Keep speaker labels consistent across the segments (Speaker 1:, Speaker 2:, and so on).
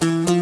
Speaker 1: Thank you.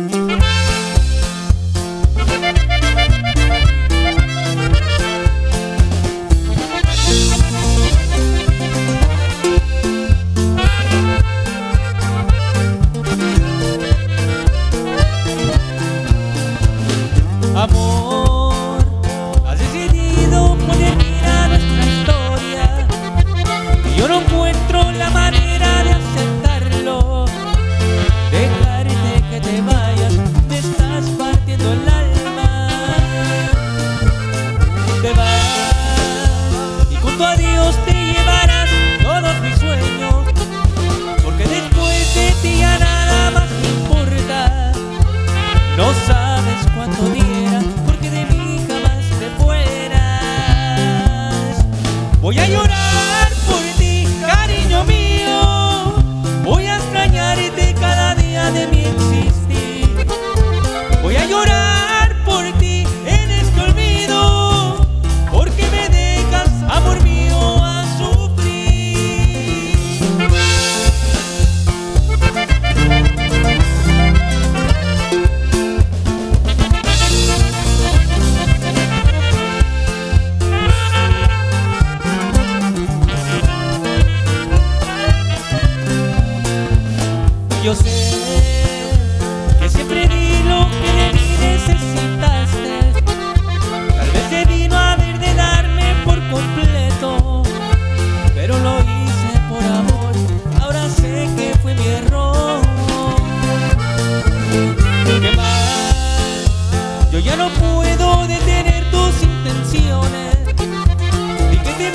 Speaker 1: yo sé que siempre di lo que de mí necesitaste. Tal vez te vino a ver de darme por completo, pero lo hice por amor. Ahora sé que fue mi error. ¿Qué más? Yo ya no puedo detener tus intenciones. Y que te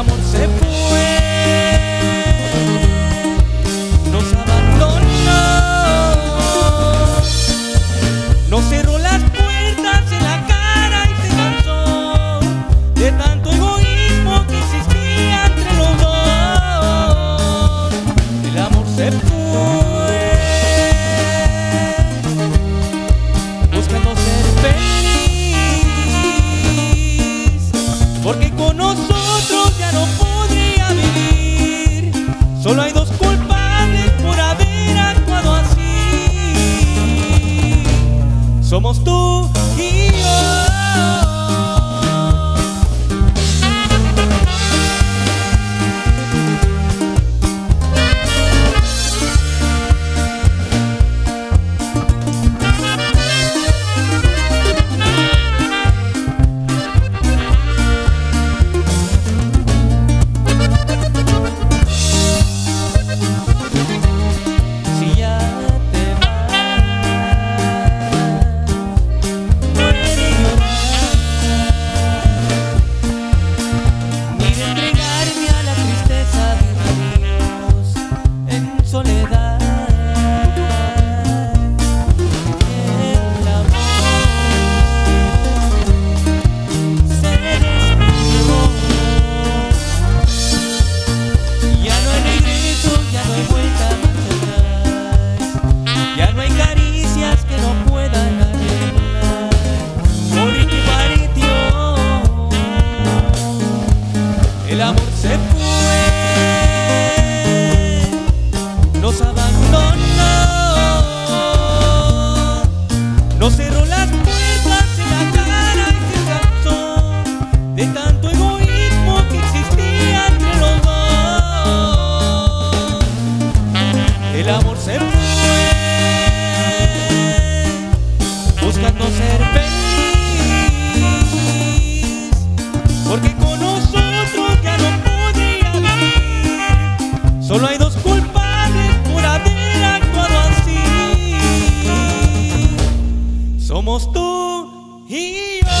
Speaker 1: amor se fue. solo hay dos. Solo hay dos culpables por haber actuado así. Somos tú y yo.